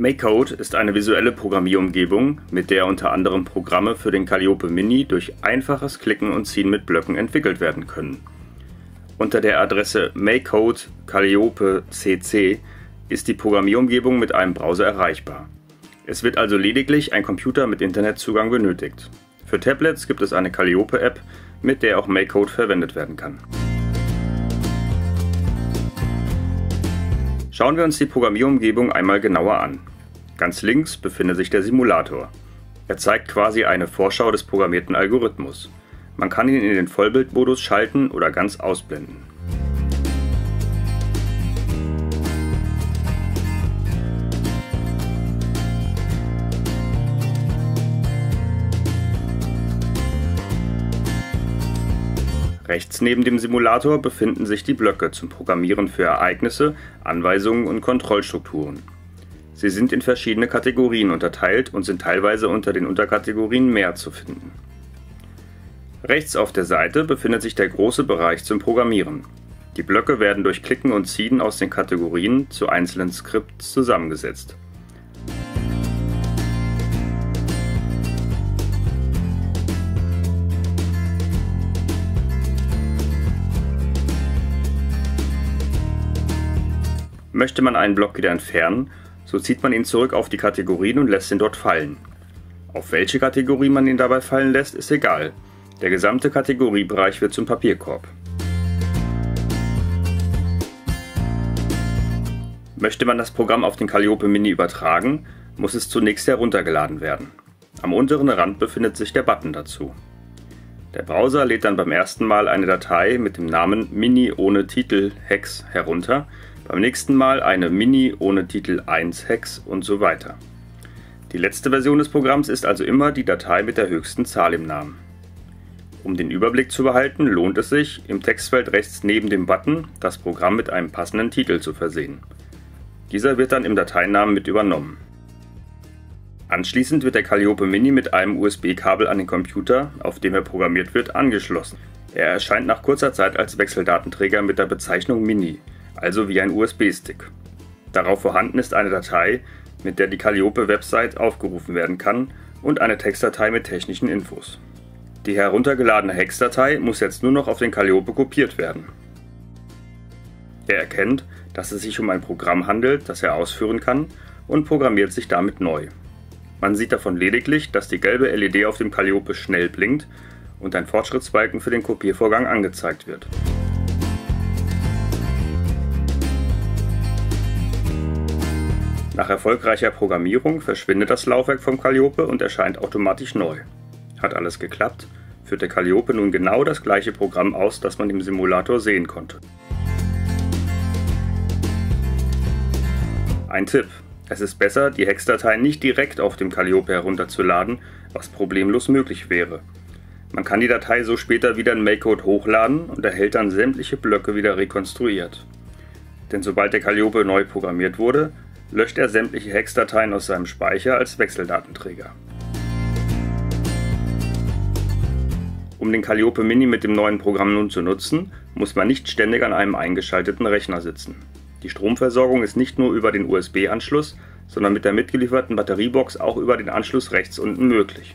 MakeCode ist eine visuelle Programmierumgebung, mit der unter anderem Programme für den Calliope Mini durch einfaches Klicken und Ziehen mit Blöcken entwickelt werden können. Unter der Adresse MakeCode Calliope CC ist die Programmierumgebung mit einem Browser erreichbar. Es wird also lediglich ein Computer mit Internetzugang benötigt. Für Tablets gibt es eine Calliope-App, mit der auch MakeCode verwendet werden kann. Schauen wir uns die Programmierumgebung einmal genauer an. Ganz links befindet sich der Simulator. Er zeigt quasi eine Vorschau des programmierten Algorithmus. Man kann ihn in den Vollbildmodus schalten oder ganz ausblenden. Rechts neben dem Simulator befinden sich die Blöcke zum Programmieren für Ereignisse, Anweisungen und Kontrollstrukturen. Sie sind in verschiedene Kategorien unterteilt und sind teilweise unter den Unterkategorien Mehr zu finden. Rechts auf der Seite befindet sich der große Bereich zum Programmieren. Die Blöcke werden durch Klicken und Ziehen aus den Kategorien zu einzelnen Skripts zusammengesetzt Möchte man einen Block wieder entfernen, so zieht man ihn zurück auf die Kategorien und lässt ihn dort fallen. Auf welche Kategorie man ihn dabei fallen lässt, ist egal. Der gesamte Kategoriebereich wird zum Papierkorb. Möchte man das Programm auf den Calliope Mini übertragen, muss es zunächst heruntergeladen werden. Am unteren Rand befindet sich der Button dazu. Der Browser lädt dann beim ersten Mal eine Datei mit dem Namen Mini ohne Titel Hex herunter beim nächsten Mal eine Mini ohne Titel 1 Hex und so weiter. Die letzte Version des Programms ist also immer die Datei mit der höchsten Zahl im Namen. Um den Überblick zu behalten, lohnt es sich, im Textfeld rechts neben dem Button das Programm mit einem passenden Titel zu versehen. Dieser wird dann im Dateinamen mit übernommen. Anschließend wird der Calliope Mini mit einem USB-Kabel an den Computer, auf dem er programmiert wird, angeschlossen. Er erscheint nach kurzer Zeit als Wechseldatenträger mit der Bezeichnung Mini also wie ein USB-Stick. Darauf vorhanden ist eine Datei, mit der die Calliope-Website aufgerufen werden kann und eine Textdatei mit technischen Infos. Die heruntergeladene Hex-Datei muss jetzt nur noch auf den Calliope kopiert werden. Er erkennt, dass es sich um ein Programm handelt, das er ausführen kann und programmiert sich damit neu. Man sieht davon lediglich, dass die gelbe LED auf dem Calliope schnell blinkt und ein Fortschrittsbalken für den Kopiervorgang angezeigt wird. Nach erfolgreicher Programmierung verschwindet das Laufwerk vom Calliope und erscheint automatisch neu. Hat alles geklappt, führt der Calliope nun genau das gleiche Programm aus, das man im Simulator sehen konnte. Ein Tipp. Es ist besser, die Hex-Datei nicht direkt auf dem Calliope herunterzuladen, was problemlos möglich wäre. Man kann die Datei so später wieder in MakeCode hochladen und erhält dann sämtliche Blöcke wieder rekonstruiert. Denn sobald der Calliope neu programmiert wurde, löscht er sämtliche Hex-Dateien aus seinem Speicher als Wechseldatenträger. Um den Calliope Mini mit dem neuen Programm nun zu nutzen, muss man nicht ständig an einem eingeschalteten Rechner sitzen. Die Stromversorgung ist nicht nur über den USB-Anschluss, sondern mit der mitgelieferten Batteriebox auch über den Anschluss rechts unten möglich.